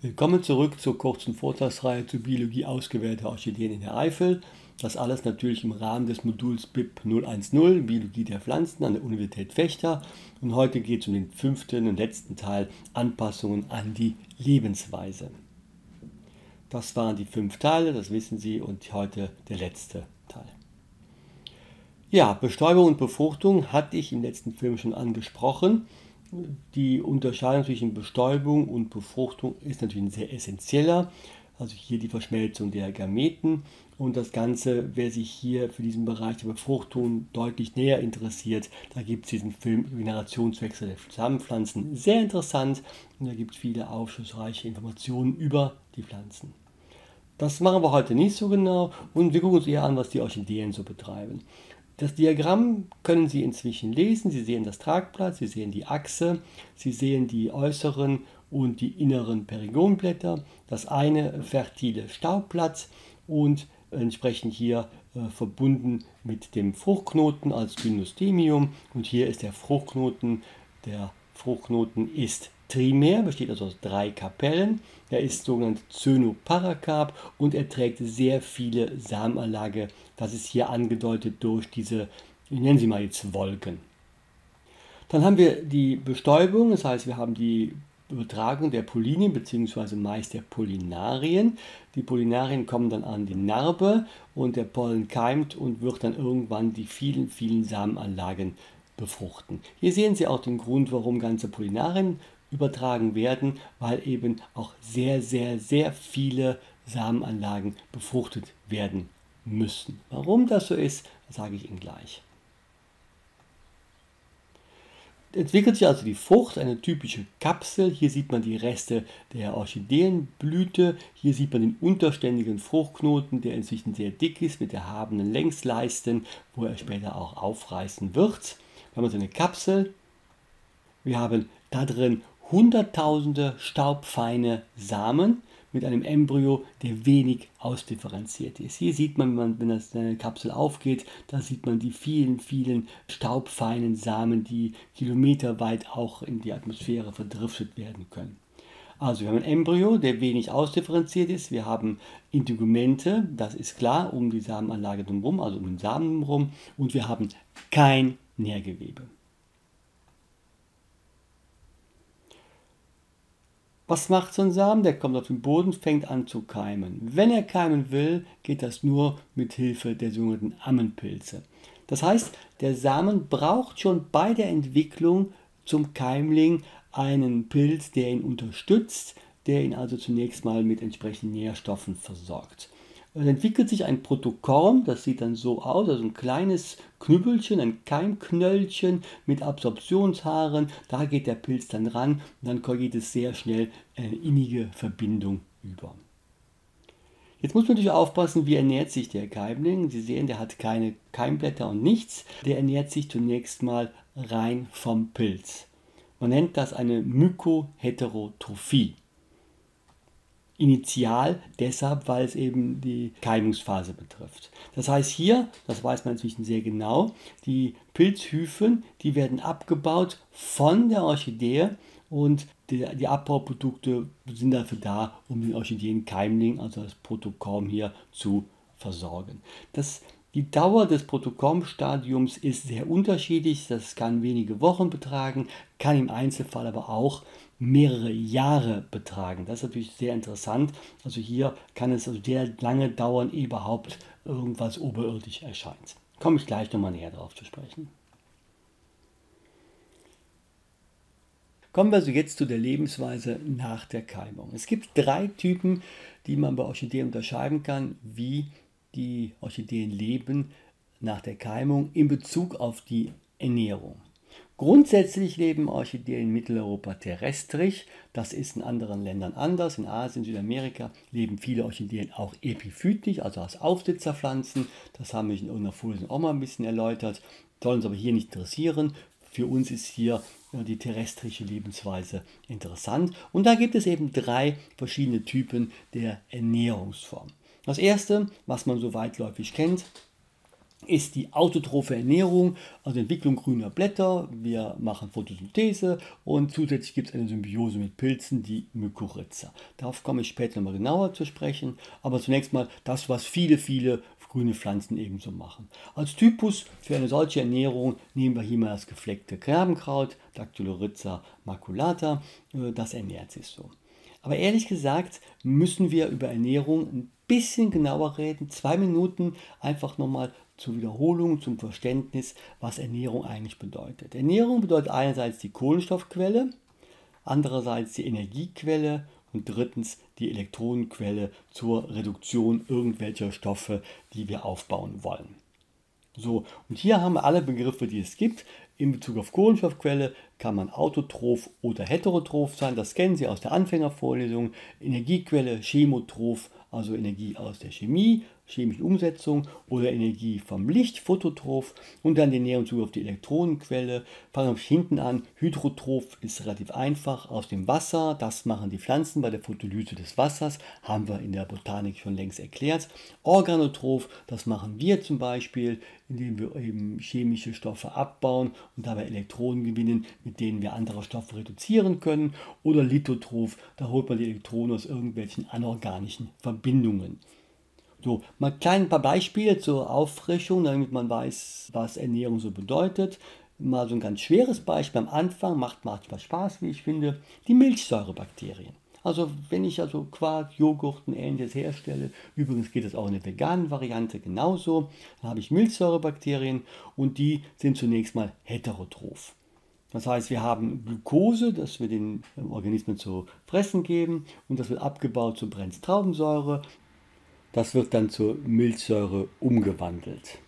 Willkommen zurück zur kurzen Vortragsreihe zur Biologie ausgewählter Orchideen in der Eifel. Das alles natürlich im Rahmen des Moduls BIP 010, Biologie der Pflanzen an der Universität Fechter. Und heute geht es um den fünften und letzten Teil Anpassungen an die Lebensweise. Das waren die fünf Teile, das wissen Sie, und heute der letzte Teil. Ja, Bestäubung und Befruchtung hatte ich im letzten Film schon angesprochen. Die Unterscheidung zwischen Bestäubung und Befruchtung ist natürlich ein sehr essentieller. Also hier die Verschmelzung der Gameten und das Ganze, wer sich hier für diesen Bereich der Befruchtung deutlich näher interessiert, da gibt es diesen Film Generationswechsel der Samenpflanzen. Sehr interessant und da gibt es viele aufschlussreiche Informationen über die Pflanzen. Das machen wir heute nicht so genau und wir gucken uns eher an, was die Orchideen so betreiben. Das Diagramm können Sie inzwischen lesen. Sie sehen das Tragblatt, Sie sehen die Achse, Sie sehen die äußeren und die inneren Perigonblätter, das eine fertile Staubblatt und entsprechend hier äh, verbunden mit dem Fruchtknoten als Gynostemium. Und hier ist der Fruchtknoten. Der Fruchtknoten ist trimär, besteht also aus drei Kapellen. Er ist sogenannt Zönoparakarp und er trägt sehr viele Samenanlage. Das ist hier angedeutet durch diese, ich nenne sie mal jetzt Wolken. Dann haben wir die Bestäubung, das heißt, wir haben die Übertragung der Pollinien bzw. meist der Pollinarien. Die Pollinarien kommen dann an die Narbe und der Pollen keimt und wird dann irgendwann die vielen, vielen Samenanlagen befruchten. Hier sehen Sie auch den Grund, warum ganze Pollinarien übertragen werden, weil eben auch sehr, sehr, sehr viele Samenanlagen befruchtet werden müssen. Warum das so ist, sage ich Ihnen gleich. Entwickelt sich also die Frucht, eine typische Kapsel. Hier sieht man die Reste der Orchideenblüte. Hier sieht man den unterständigen Fruchtknoten, der inzwischen sehr dick ist, mit erhabenen Längsleisten, wo er später auch aufreißen wird. Wir haben also eine Kapsel. Wir haben da drin hunderttausende staubfeine Samen mit einem Embryo, der wenig ausdifferenziert ist. Hier sieht man, wenn, man, wenn das eine Kapsel aufgeht, da sieht man die vielen, vielen staubfeinen Samen, die kilometerweit auch in die Atmosphäre verdriftet werden können. Also wir haben ein Embryo, der wenig ausdifferenziert ist. Wir haben Integumente, das ist klar, um die Samenanlage drumherum, also um den Samen drumherum. Und wir haben kein Nährgewebe. Was macht so ein Samen? Der kommt auf den Boden, fängt an zu keimen. Wenn er keimen will, geht das nur mit Hilfe der sogenannten Ammenpilze. Das heißt, der Samen braucht schon bei der Entwicklung zum Keimling einen Pilz, der ihn unterstützt, der ihn also zunächst mal mit entsprechenden Nährstoffen versorgt. Es entwickelt sich ein Protokorm, das sieht dann so aus, also ein kleines Knüppelchen, ein Keimknöllchen mit Absorptionshaaren. Da geht der Pilz dann ran und dann geht es sehr schnell eine innige Verbindung über. Jetzt muss man natürlich aufpassen, wie ernährt sich der Keimling. Sie sehen, der hat keine Keimblätter und nichts. Der ernährt sich zunächst mal rein vom Pilz. Man nennt das eine Mykoheterotrophie. Initial deshalb, weil es eben die Keimungsphase betrifft. Das heißt hier, das weiß man inzwischen sehr genau, die Pilzhyphen, die werden abgebaut von der Orchidee und die, die Abbauprodukte sind dafür da, um den Orchideenkeimling, also das Protokorm hier, zu versorgen. Das die Dauer des Protokollstadiums ist sehr unterschiedlich. Das kann wenige Wochen betragen, kann im Einzelfall aber auch mehrere Jahre betragen. Das ist natürlich sehr interessant. Also hier kann es also sehr lange dauern, ehe überhaupt irgendwas oberirdisch erscheint. Komme ich gleich nochmal näher darauf zu sprechen. Kommen wir also jetzt zu der Lebensweise nach der Keimung. Es gibt drei Typen, die man bei Orchideen unterscheiden kann, wie die Orchideen leben nach der Keimung in Bezug auf die Ernährung. Grundsätzlich leben Orchideen in Mitteleuropa terrestrisch. Das ist in anderen Ländern anders. In Asien, Südamerika leben viele Orchideen auch epiphytisch, also als Aufsitzerpflanzen. Das haben wir in irgendeiner Folie auch mal ein bisschen erläutert. Soll uns aber hier nicht interessieren. Für uns ist hier die terrestrische Lebensweise interessant. Und da gibt es eben drei verschiedene Typen der Ernährungsform. Das erste, was man so weitläufig kennt, ist die autotrophe Ernährung, also Entwicklung grüner Blätter. Wir machen Photosynthese und zusätzlich gibt es eine Symbiose mit Pilzen, die Mykorrhiza. Darauf komme ich später nochmal genauer zu sprechen, aber zunächst mal das, was viele, viele grüne Pflanzen ebenso machen. Als Typus für eine solche Ernährung nehmen wir hier mal das gefleckte Kerbenkraut, Dactylorhiza maculata, äh, das ernährt sich so. Aber ehrlich gesagt müssen wir über Ernährung bisschen genauer reden. Zwei Minuten einfach nochmal zur Wiederholung, zum Verständnis, was Ernährung eigentlich bedeutet. Ernährung bedeutet einerseits die Kohlenstoffquelle, andererseits die Energiequelle und drittens die Elektronenquelle zur Reduktion irgendwelcher Stoffe, die wir aufbauen wollen. So, und hier haben wir alle Begriffe, die es gibt. In Bezug auf Kohlenstoffquelle kann man autotroph oder heterotroph sein. Das kennen Sie aus der Anfängervorlesung. Energiequelle, chemotroph, also Energie aus der Chemie chemische Umsetzung oder Energie vom Licht, phototroph und dann die Näherung auf die Elektronenquelle. Fangen wir hinten an. Hydrotroph ist relativ einfach aus dem Wasser. Das machen die Pflanzen bei der Photolyse des Wassers. Haben wir in der Botanik schon längst erklärt. Organotroph, das machen wir zum Beispiel, indem wir eben chemische Stoffe abbauen und dabei Elektronen gewinnen, mit denen wir andere Stoffe reduzieren können. Oder Lithotroph, da holt man die Elektronen aus irgendwelchen anorganischen Verbindungen. So, mal klein ein paar Beispiele zur Auffrischung, damit man weiß, was Ernährung so bedeutet. Mal so ein ganz schweres Beispiel am Anfang, macht manchmal Spaß, wie ich finde, die Milchsäurebakterien. Also wenn ich also Quark, Joghurt und ähnliches herstelle, übrigens geht das auch in der veganen Variante genauso, dann habe ich Milchsäurebakterien und die sind zunächst mal heterotroph. Das heißt, wir haben Glucose, das wir den Organismen zu fressen geben und das wird abgebaut zu Brennstraubensäure. Das wird dann zur Milchsäure umgewandelt.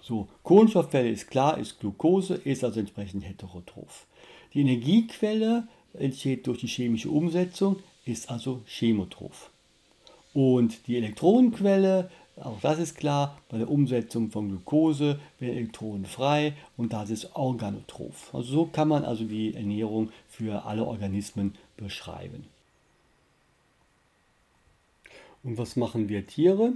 So, Kohlenstoffquelle ist klar, ist Glucose, ist also entsprechend heterotroph. Die Energiequelle entsteht durch die chemische Umsetzung, ist also chemotroph. Und die Elektronenquelle, auch das ist klar, bei der Umsetzung von Glucose werden Elektronen frei und das ist organotroph. Also so kann man also die Ernährung für alle Organismen beschreiben. Und was machen wir Tiere?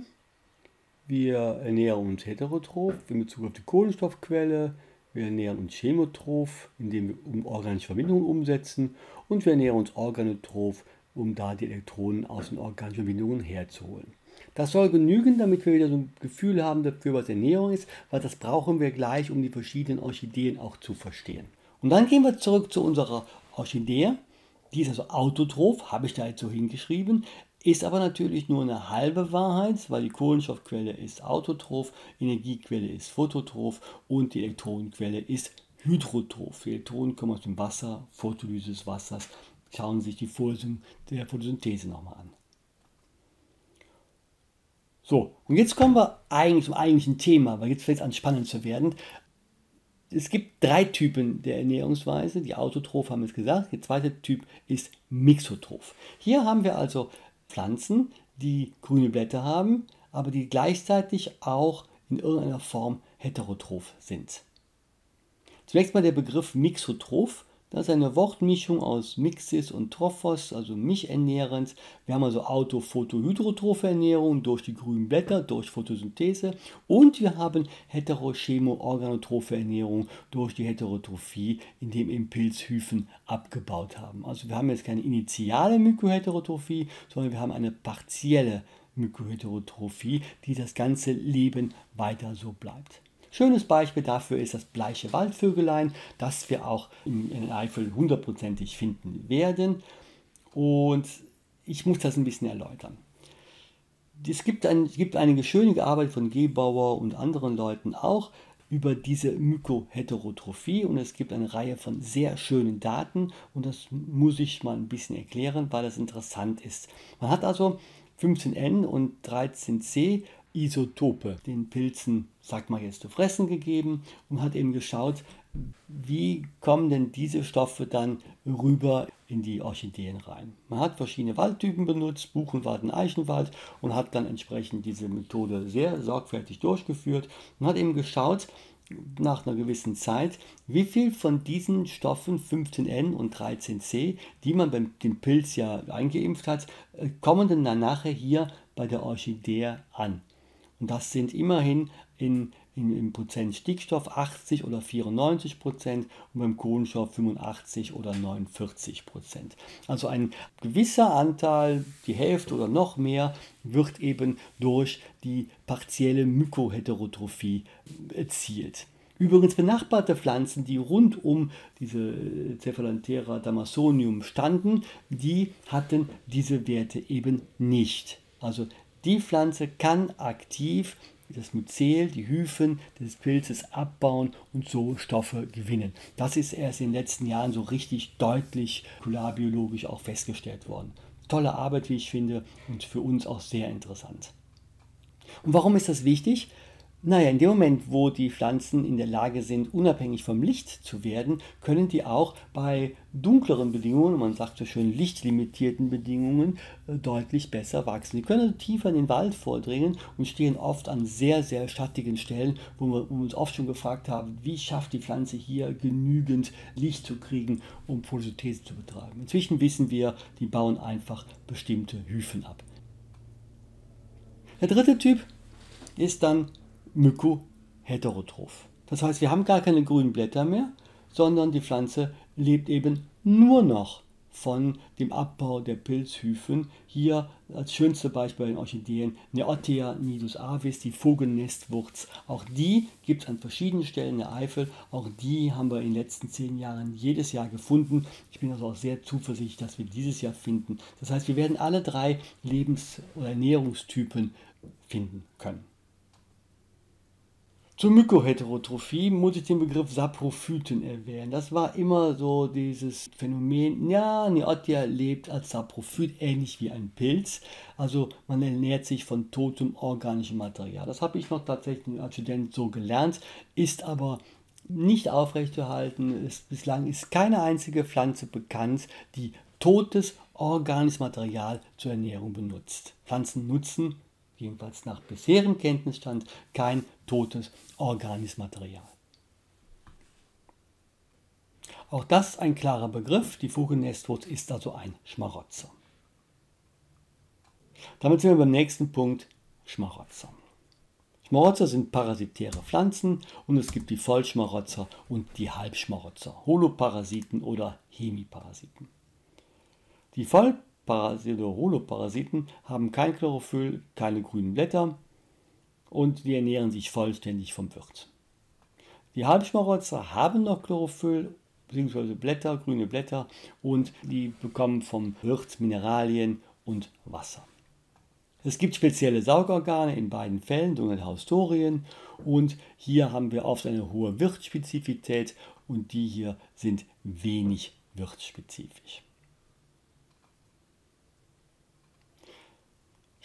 Wir ernähren uns heterotroph in Bezug auf die Kohlenstoffquelle. Wir ernähren uns chemotroph, indem wir organische Verbindungen umsetzen. Und wir ernähren uns organotroph, um da die Elektronen aus den organischen Verbindungen herzuholen. Das soll genügen, damit wir wieder so ein Gefühl haben dafür, was Ernährung ist, weil das brauchen wir gleich, um die verschiedenen Orchideen auch zu verstehen. Und dann gehen wir zurück zu unserer Orchidee. Die ist also autotroph, habe ich da jetzt so hingeschrieben. Ist aber natürlich nur eine halbe Wahrheit, weil die Kohlenstoffquelle ist autotroph, Energiequelle ist phototroph und die Elektronenquelle ist hydrotroph. Die Elektronen kommen aus dem Wasser, Photolyse des Wassers. Schauen Sie sich die Vorlesung der Photosynthese nochmal an. So, und jetzt kommen wir eigentlich zum eigentlichen Thema, weil jetzt fängt es an spannend zu werden. Es gibt drei Typen der Ernährungsweise. Die Autotroph haben wir es gesagt. Der zweite Typ ist Mixotroph. Hier haben wir also Pflanzen, die grüne Blätter haben, aber die gleichzeitig auch in irgendeiner Form heterotroph sind. Zunächst mal der Begriff Mixotroph. Das ist eine Wortmischung aus Mixis und Trophos, also mischernährend. Wir haben also autophotohydrotrophe Ernährung durch die grünen Blätter, durch Photosynthese. Und wir haben heterochemo-organotrophe Ernährung durch die Heterotrophie, indem eben Pilzhyphen abgebaut haben. Also wir haben jetzt keine initiale Mykoheterotrophie, sondern wir haben eine partielle Mykoheterotrophie, die das ganze Leben weiter so bleibt. Schönes Beispiel dafür ist das bleiche Waldvögelein, das wir auch in, Eifel hundertprozentig finden werden. Und ich muss das ein bisschen erläutern. Es gibt, ein, es gibt einige schöne Arbeit von Gebauer und anderen Leuten auch über diese Mykoheterotrophie und es gibt eine Reihe von sehr schönen Daten und das muss ich mal ein bisschen erklären, weil das interessant ist. Man hat also 15N und 13C Isotope den Pilzen, sag mal jetzt, zu fressen gegeben und hat eben geschaut, wie kommen denn diese Stoffe dann rüber in die Orchideen rein. Man hat verschiedene Waldtypen benutzt, Buchenwald Eichenwald und hat dann entsprechend diese Methode sehr sorgfältig durchgeführt und hat eben geschaut, nach einer gewissen Zeit, wie viel von diesen Stoffen 15N und 13C, die man beim dem Pilz ja eingeimpft hat, äh, kommen denn dann nachher hier bei der Orchidee an. Und das sind immerhin in, in, im Prozent Stickstoff 80 oder 94 Prozent und beim Kohlenstoff 85 oder 49 Prozent. Also ein gewisser Anteil, die Hälfte oder noch mehr, wird eben durch die partielle Mykoheterotrophie erzielt. Übrigens benachbarte Pflanzen, die rund um diese Cephalothera damasonium standen, die hatten diese Werte eben nicht. Also die Pflanze kann aktiv das Myzel, die Hyphen des Pilzes abbauen und so Stoffe gewinnen. Das ist erst in den letzten Jahren so richtig deutlich molekularbiologisch auch festgestellt worden. Tolle Arbeit, wie ich finde, und für uns auch sehr interessant. Und warum ist das wichtig? Naja, in dem Moment, wo die Pflanzen in der Lage sind, unabhängig vom Licht zu werden, können die auch bei dunkleren Bedingungen, man sagt so schön lichtlimitierten Bedingungen, äh, deutlich besser wachsen. Die können tiefer in den Wald vordringen und stehen oft an sehr, sehr schattigen Stellen, wo wir, wo wir uns oft schon gefragt haben, wie schafft die Pflanze hier genügend Licht zu kriegen, um Photosynthese zu betreiben. Inzwischen wissen wir, die bauen einfach bestimmte Hyphen ab. Der dritte Typ ist dann mykoheterotroph. Das heißt, wir haben gar keine grünen Blätter mehr, sondern die Pflanze lebt eben nur noch von dem Abbau der Pilzhyphen. Hier als schönste Beispiel bei den Orchideen Neotia nidus avis, die Vogelnestwurz. Auch die gibt es an verschiedenen Stellen in der Eifel. Auch die haben wir in den letzten zehn Jahren jedes Jahr gefunden. Ich bin also auch sehr zuversichtlich, dass wir dieses Jahr finden. Das heißt, wir werden alle drei Lebens- oder Ernährungstypen finden können. Zur Mykoheterotrophie muss ich den Begriff Saprophyten erwähnen. Das war immer so dieses Phänomen, ja, Neotia lebt als Saprophyt, ähnlich wie ein Pilz. Also man ernährt sich von totem organischem Material. Das habe ich noch tatsächlich als Student so gelernt, ist aber nicht aufrechtzuerhalten. Es, bislang ist keine einzige Pflanze bekannt, die totes organisches Material zur Ernährung benutzt. Pflanzen nutzen jedenfalls nach bisherigem Kenntnisstand, kein totes organisches Material. Auch das ein klarer Begriff. Die Vogelnestwurz ist also ein Schmarotzer. Damit sind wir beim nächsten Punkt, Schmarotzer. Schmarotzer sind parasitäre Pflanzen und es gibt die Vollschmarotzer und die Halbschmarotzer, Holoparasiten oder Hemiparasiten. Die Voll Parasiten oder Holoparasiten haben kein Chlorophyll, keine grünen Blätter und die ernähren sich vollständig vom Wirt. Die Halbschmarotzer haben noch Chlorophyll bzw. Blätter, grüne Blätter und die bekommen vom Wirt Mineralien und Wasser. Es gibt spezielle Saugorgane in beiden Fällen, sogenannte Haustorien und hier haben wir oft eine hohe Wirtspezifität und die hier sind wenig wirtsspezifisch.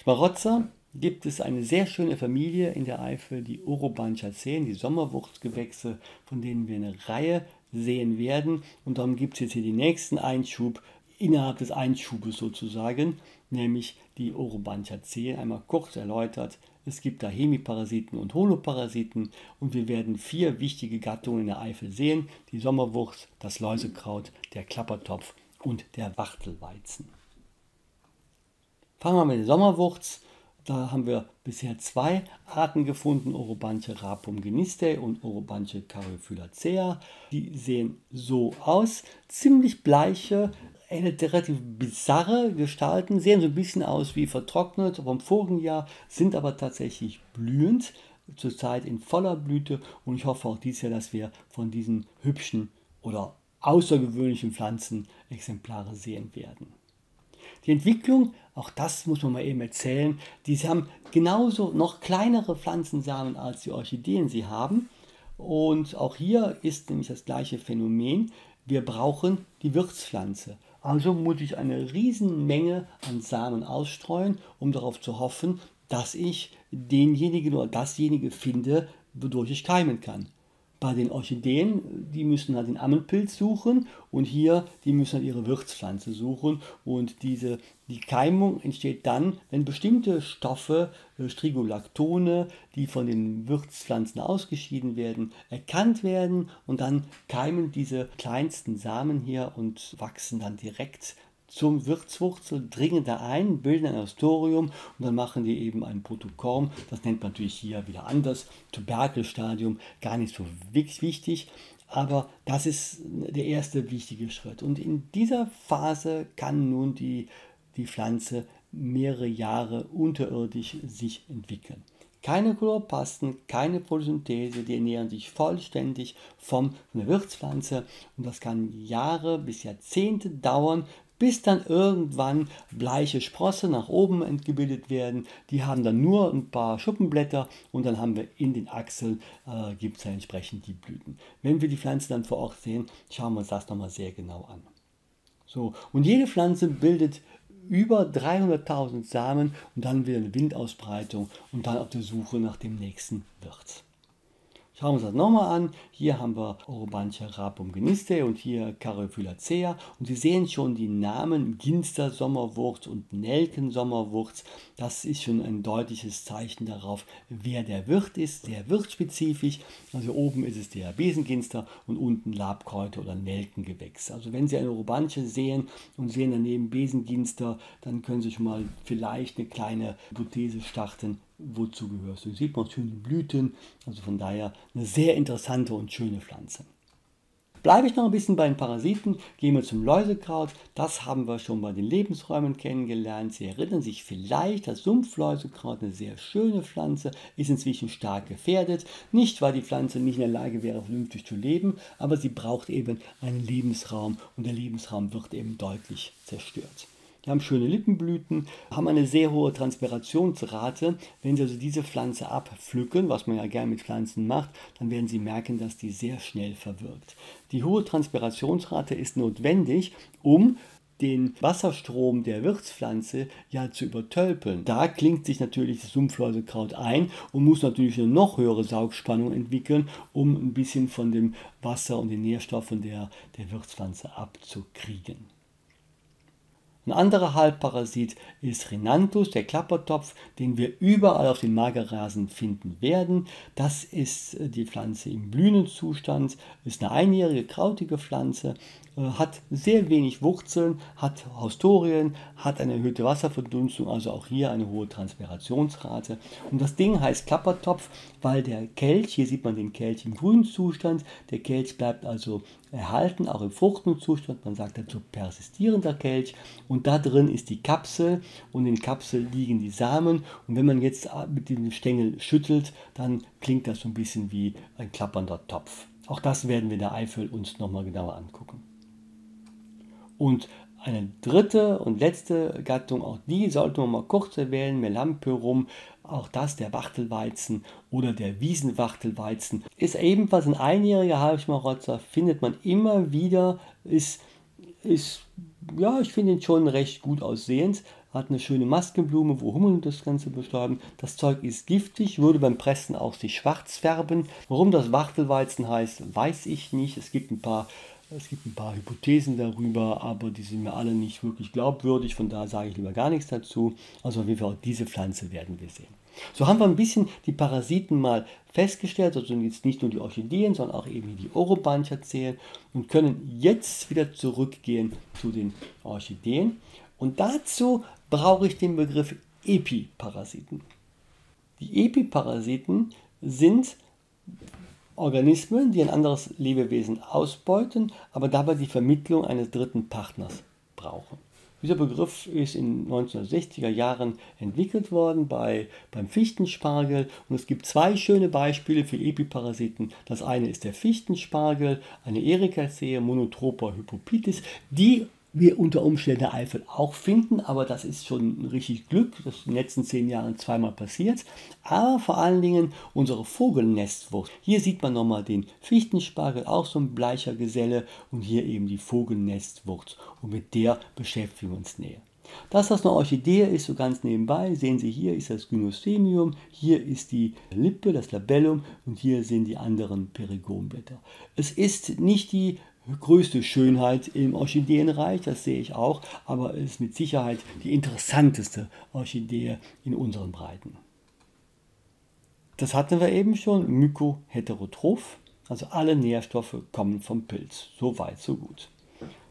Schmarotzer gibt es eine sehr schöne Familie in der Eifel, die Orobanchaceae, die Sommerwurzgewächse, von denen wir eine Reihe sehen werden. Und darum gibt es jetzt hier den nächsten Einschub innerhalb des Einschubes sozusagen, nämlich die Orobanchaceae. Einmal kurz erläutert. Es gibt da Hemiparasiten und Holoparasiten und wir werden vier wichtige Gattungen in der Eifel sehen. Die Sommerwurz, das Läusekraut, der Klappertopf und der Wachtelweizen. Fangen wir mit der Sommerwurz. Da haben wir bisher zwei Arten gefunden, Orobanche rapum geniste und Orobanche caryophyllacea. Die sehen so aus, ziemlich bleiche, relativ bizarre Gestalten, sehen so ein bisschen aus wie vertrocknet vom vorigen Jahr, sind aber tatsächlich blühend, zurzeit in voller Blüte und ich hoffe auch dieses Jahr, dass wir von diesen hübschen oder außergewöhnlichen Pflanzen Exemplare sehen werden. Die Entwicklung, auch das muss man mal eben erzählen, die haben genauso noch kleinere Pflanzensamen als die Orchideen sie haben. Und auch hier ist nämlich das gleiche Phänomen. Wir brauchen die Wirtspflanze. Also muss ich eine Riesenmenge an Samen ausstreuen, um darauf zu hoffen, dass ich denjenigen oder dasjenige finde, wodurch ich keimen kann bei den Orchideen, die müssen halt den Ammenpilz suchen und hier, die müssen halt ihre Wirtspflanze suchen und diese, die Keimung entsteht dann, wenn bestimmte Stoffe, äh, Strigolactone, die von den Wirtspflanzen ausgeschieden werden, erkannt werden und dann keimen diese kleinsten Samen hier und wachsen dann direkt zum Wirtswurzel, dringen da ein, bilden ein Astorium und dann machen die eben ein Protokorm. Das nennt man natürlich hier wieder anders. Tuberkelstadium, gar nicht so wichtig. Aber das ist der erste wichtige Schritt. Und in dieser Phase kann nun die, die Pflanze mehrere Jahre unterirdisch sich entwickeln. Keine Chloroplasten, keine Photosynthese, die ernähren sich vollständig von einer Wirtspflanze und das kann Jahre bis Jahrzehnte dauern, bis dann irgendwann bleiche Sprosse nach oben entgebildet werden. Die haben dann nur ein paar Schuppenblätter und dann haben wir in den Achseln, äh, gibt es ja entsprechend die Blüten. Wenn wir die Pflanze dann vor Ort sehen, schauen wir uns das nochmal sehr genau an. So, und jede Pflanze bildet über 300.000 Samen und dann wieder eine Windausbreitung und dann auf der Suche nach dem nächsten Wirt. Schauen wir uns das nochmal an. Hier haben wir Orobantia rapum geniste und hier Caryophyllacea. Und Sie sehen schon die Namen Ginster Sommerwurz und Nelken Sommerwurz. Das ist schon ein deutliches Zeichen darauf, wer der Wirt ist, sehr wirtsspezifisch. Also oben ist es der Besenginster und unten Labkräuter oder Nelkengewächs. Also wenn Sie eine Orobantia sehen und sehen daneben Besenginster, dann können Sie schon mal vielleicht eine kleine Hypothese starten, wozu gehörst du. Sieht man schöne Blüten, also von daher eine sehr interessante und schöne Pflanze. Bleibe ich noch ein bisschen bei den Parasiten, gehen wir zum Läusekraut. Das haben wir schon bei den Lebensräumen kennengelernt. Sie erinnern sich vielleicht, das Sumpfläusekraut, eine sehr schöne Pflanze, ist inzwischen stark gefährdet. Nicht, weil die Pflanze nicht in der Lage wäre, vernünftig zu leben, aber sie braucht eben einen Lebensraum und der Lebensraum wird eben deutlich zerstört. Die haben schöne Lippenblüten, haben eine sehr hohe Transpirationsrate. Wenn Sie also diese Pflanze abpflücken, was man ja gerne mit Pflanzen macht, dann werden Sie merken, dass die sehr schnell verwirkt. Die hohe Transpirationsrate ist notwendig, um den Wasserstrom der Wirtspflanze ja zu übertölpeln. Da klingt sich natürlich das Sumpfläusekraut ein und muss natürlich eine noch höhere Saugspannung entwickeln, um ein bisschen von dem Wasser und den Nährstoffen der, der Wirtspflanze abzukriegen. Ein anderer Halbparasit ist Rhinanthus, der Klappertopf, den wir überall auf den Magerrasen finden werden. Das ist äh, die Pflanze im Blühenzustand, ist eine einjährige krautige Pflanze, hat sehr wenig Wurzeln, hat Haustorien, hat eine erhöhte Wasserverdunstung, also auch hier eine hohe Transpirationsrate. Und das Ding heißt Klappertopf, weil der Kelch, hier sieht man den Kelch im grünen Zustand, der Kelch bleibt also erhalten, auch im fruchtenden Zustand, man sagt dazu persistierender Kelch und da drin ist die Kapsel und in der Kapsel liegen die Samen und wenn man jetzt mit dem Stängel schüttelt, dann klingt das so ein bisschen wie ein klappernder Topf. Auch das werden wir in der Eifel uns nochmal genauer angucken. Und eine dritte und letzte Gattung, auch die sollte man mal kurz erwähnen, Melamperum, auch das der Wachtelweizen oder der Wiesenwachtelweizen, ist ebenfalls ein einjähriger Halbschmarotzer, findet man immer wieder, ist, ist ja, ich finde ihn schon recht gut aussehend, hat eine schöne Maskenblume, wo Hummeln das Ganze bestäuben. Das Zeug ist giftig, würde beim Pressen auch sich schwarz färben. Warum das Wachtelweizen heißt, weiß ich nicht. Es gibt ein paar es gibt ein paar Hypothesen darüber, aber die sind mir alle nicht wirklich glaubwürdig, von daher sage ich lieber gar nichts dazu. Also auf jeden Fall auch diese Pflanze werden wir sehen. So haben wir ein bisschen die Parasiten mal festgestellt, also jetzt nicht nur die Orchideen, sondern auch eben die Orobancha zählen und können jetzt wieder zurückgehen zu den Orchideen. Und dazu brauche ich den Begriff Epiparasiten. Die Epiparasiten sind Organismen, die ein anderes Lebewesen ausbeuten, aber dabei die Vermittlung eines dritten Partners brauchen. Dieser Begriff ist in 1960er Jahren entwickelt worden bei, beim Fichtenspargel und es gibt zwei schöne Beispiele für Epiparasiten. Das eine ist der Fichtenspargel, eine Ericacea monotropa hypopitis, die wir unter Umständen Eifel auch finden, aber das ist schon richtig Glück, das ist in den letzten zehn Jahren zweimal passiert. Aber vor allen Dingen unsere Vogelnestwurst. Hier sieht man nochmal den Fichtenspargel, auch so ein bleicher Geselle und hier eben die Vogelnestwurst und mit der beschäftigen wir uns näher. Dass das eine Orchidee ist, so ganz nebenbei, sehen Sie hier ist das Gynostemium, hier ist die Lippe, das Labellum und hier sind die anderen Perigonblätter. Es ist nicht die größte Schönheit im Orchideenreich, das sehe ich auch, aber ist mit Sicherheit die interessanteste Orchidee in unseren Breiten. Das hatten wir eben schon, Mykoheterotroph, also alle Nährstoffe kommen vom Pilz, so weit, so gut.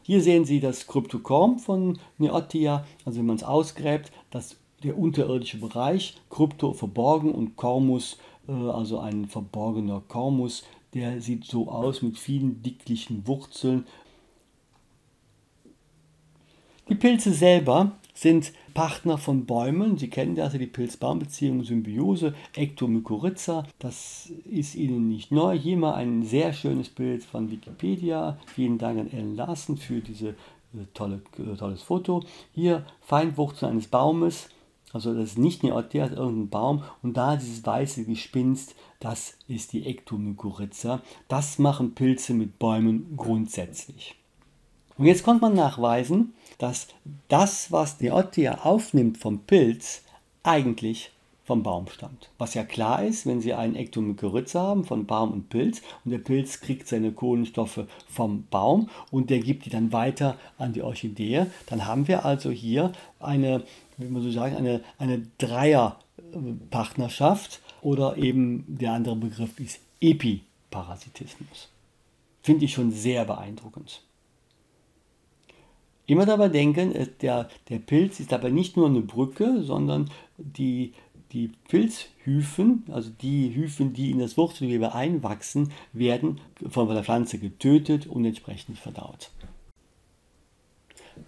Hier sehen Sie das Kryptokorm von Neotia, also wenn man es ausgräbt, das, der unterirdische Bereich, Krypto verborgen und Kormus, äh, also ein verborgener Kormus, der sieht so aus mit vielen dicklichen Wurzeln. Die Pilze selber sind Partner von Bäumen. Sie kennen das, die Pilz-Baum-Beziehung, Symbiose, Ektomykorrhiza. Das ist Ihnen nicht neu. Hier mal ein sehr schönes Bild von Wikipedia. Vielen Dank an Ellen Larsen für dieses äh, tolle, äh, tolles Foto. Hier Feinwurzeln eines Baumes. Also das ist nicht eine Ortea, das ist irgendein Baum. Und da dieses weiße Gespinst, das ist die Ektomykorrhiza. Das machen Pilze mit Bäumen grundsätzlich. Und jetzt konnte man nachweisen, dass das, was die Ottia aufnimmt vom Pilz, eigentlich vom Baum stammt. Was ja klar ist, wenn Sie einen Ektomykorrhiza haben von Baum und Pilz und der Pilz kriegt seine Kohlenstoffe vom Baum und der gibt die dann weiter an die Orchidee, dann haben wir also hier eine, wie man so sagen, eine, eine Dreierpartnerschaft oder eben der andere Begriff ist Epiparasitismus. Finde ich schon sehr beeindruckend. Immer dabei denken, äh, der, der Pilz ist dabei nicht nur eine Brücke, sondern die, die Pilzhyphen, also die Hyphen, die in das Wurzelgewebe einwachsen, werden von der Pflanze getötet und entsprechend verdaut.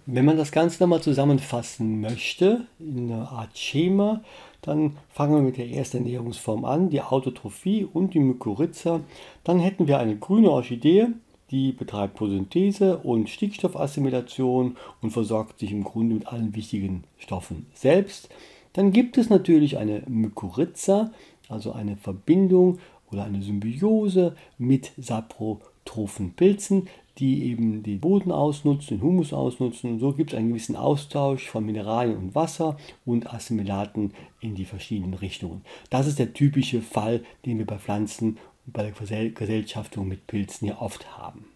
Wenn man das Ganze nochmal zusammenfassen möchte, in einer Art Schema, dann fangen wir mit der ersten Ernährungsform an, die Autotrophie und die Mykorrhiza. Dann hätten wir eine grüne Orchidee, die betreibt Photosynthese und Stickstoffassimilation und versorgt sich im Grunde mit allen wichtigen Stoffen selbst. Dann gibt es natürlich eine Mykorrhiza, also eine Verbindung oder eine Symbiose mit saprotrophen Pilzen, die eben den Boden ausnutzen, den Humus ausnutzen. Und so gibt es einen gewissen Austausch von Mineralien und Wasser und Assimilaten in die verschiedenen Richtungen. Das ist der typische Fall, den wir bei Pflanzen bei der Gesellschaftung mit Pilzen ja oft haben.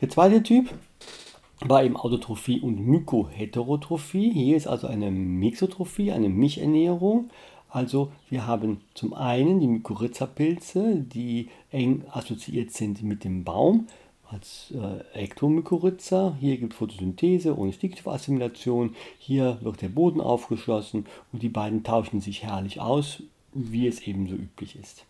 Der zweite Typ war eben Autotrophie und Mykoheterotrophie. Hier ist also eine Mixotrophie, eine Mischernährung. Also wir haben zum einen die Mykorrhiza-Pilze, die eng assoziiert sind mit dem Baum als äh, Ektomykorrhiza. Hier gibt es Photosynthese und Stickstoffassimilation. Hier wird der Boden aufgeschlossen und die beiden tauschen sich herrlich aus wie es eben so üblich ist.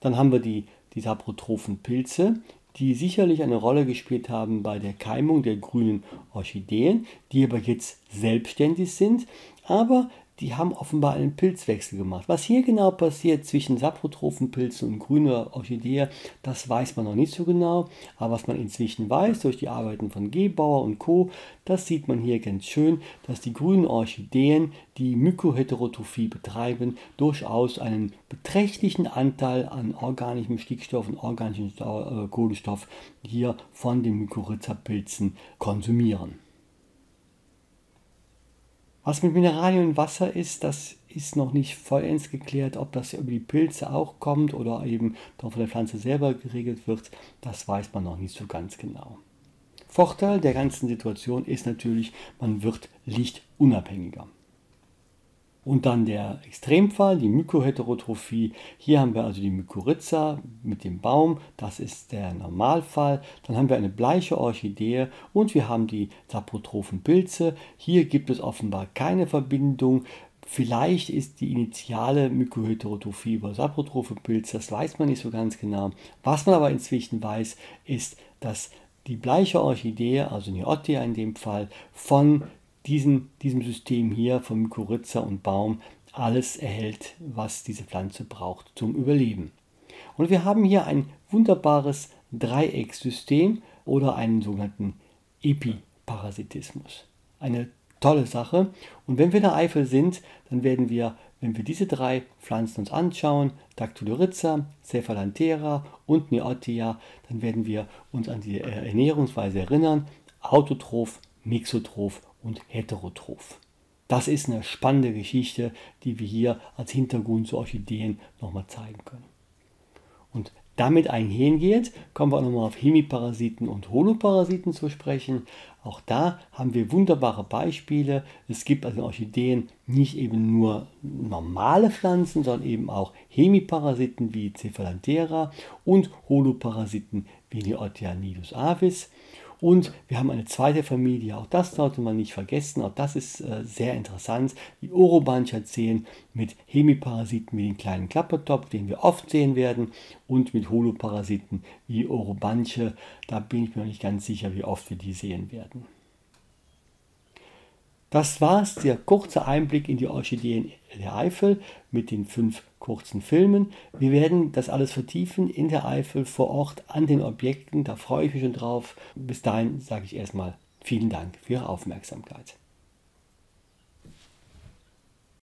Dann haben wir die, die saprotrophen Pilze, die sicherlich eine Rolle gespielt haben bei der Keimung der grünen Orchideen, die aber jetzt selbstständig sind, aber die haben offenbar einen Pilzwechsel gemacht. Was hier genau passiert zwischen Saprotrophenpilzen und grüner Orchidee, das weiß man noch nicht so genau. Aber was man inzwischen weiß durch die Arbeiten von Gebauer und Co., das sieht man hier ganz schön, dass die grünen Orchideen, die Mykoheterotrophie betreiben, durchaus einen beträchtlichen Anteil an organischem Stickstoff und organischem äh, Kohlenstoff hier von den Mykorrhiza-Pilzen konsumieren. Was mit Mineralien und Wasser ist, das ist noch nicht vollends geklärt, ob das über die Pilze auch kommt oder eben doch von der Pflanze selber geregelt wird. Das weiß man noch nicht so ganz genau. Vorteil der ganzen Situation ist natürlich, man wird lichtunabhängiger. Und dann der Extremfall, die Mykoheterotrophie. Hier haben wir also die Mykorrhiza mit dem Baum, das ist der Normalfall. Dann haben wir eine bleiche Orchidee und wir haben die saprotrophen Pilze. Hier gibt es offenbar keine Verbindung. Vielleicht ist die initiale Mykoheterotrophie über saprotrophe Pilze, das weiß man nicht so ganz genau. Was man aber inzwischen weiß, ist, dass die bleiche Orchidee, also Neotia in dem Fall, von diesen, diesem System hier von Mykorrhiza und Baum alles erhält, was diese Pflanze braucht zum Überleben. Und wir haben hier ein wunderbares Dreiecksystem oder einen sogenannten Epiparasitismus. Eine tolle Sache. Und wenn wir in der Eifel sind, dann werden wir, wenn wir diese drei Pflanzen uns anschauen, Dactyloryza, Cephalantera und Neotia, dann werden wir uns an die Ernährungsweise erinnern. Autotroph, Mixotroph und heterotroph. Das ist eine spannende Geschichte, die wir hier als Hintergrund zu Orchideen nochmal zeigen können. Und damit einhergeht, kommen wir nochmal auf Hemiparasiten und Holoparasiten zu sprechen. Auch da haben wir wunderbare Beispiele. Es gibt also in Orchideen nicht eben nur normale Pflanzen, sondern eben auch Hemiparasiten wie Cephalanthera und Holoparasiten wie Neotianidus avis. Und wir haben eine zweite Familie, auch das sollte man nicht vergessen, auch das ist äh, sehr interessant, die Orobanchaceen mit Hemiparasiten wie den kleinen Klappertopf, den wir oft sehen werden, und mit Holoparasiten wie Orobanche, da bin ich mir noch nicht ganz sicher, wie oft wir die sehen werden. Das war es, der kurze Einblick in die Orchideen der Eifel mit den fünf kurzen Filmen. Wir werden das alles vertiefen in der Eifel vor Ort an den Objekten. Da freue ich mich schon drauf. Bis dahin sage ich erstmal vielen Dank für Ihre Aufmerksamkeit.